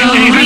Go.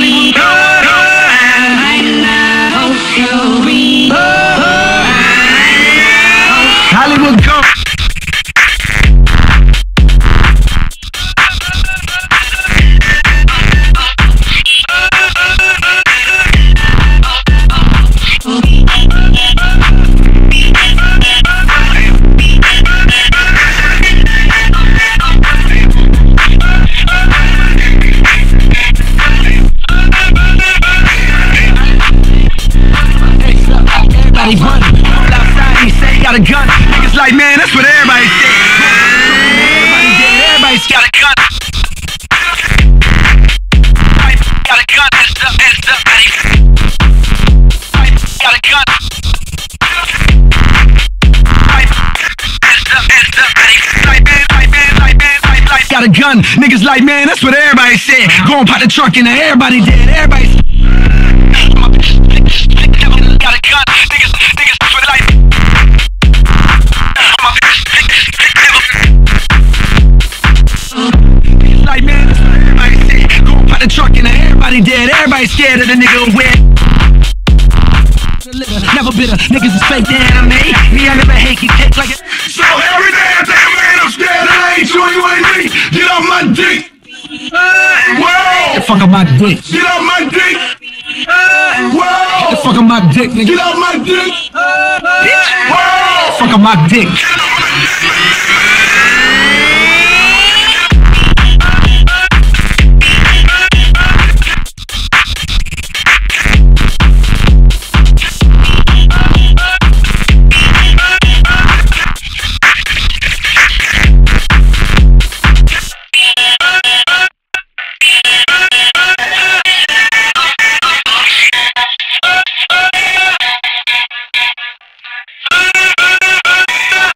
Everybody run. Cole outside, he say he got a gun. Niggas like, man, that's what everybody say. Everybody dead, everybody's got a gun. Got a gun, niggas like, man, that's what everybody said. Go and pop the truck and everybody dead, everybody. Scared of the nigga who. Never bitter, niggas is fake eh? anime. Me, I never hate, keep take like a. So every day I tell man, I'm scared. I ain't you, you ain't me. Get off my dick. Whoa! Fuck up my dick. Get off my dick. Whoa! Fuck up my dick, nigga. Get off my dick. Whoa! Fuck up my dick.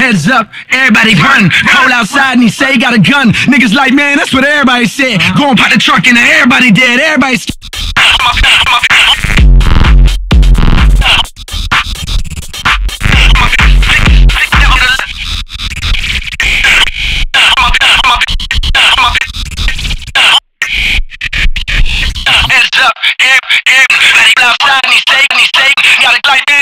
Heads up, everybody run. Cole outside and he say he got a gun. Niggas like, man, that's what everybody said. Go and pop the truck and everybody dead. Everybody's. Heads up, everybody outside and he say, and he say, got a like.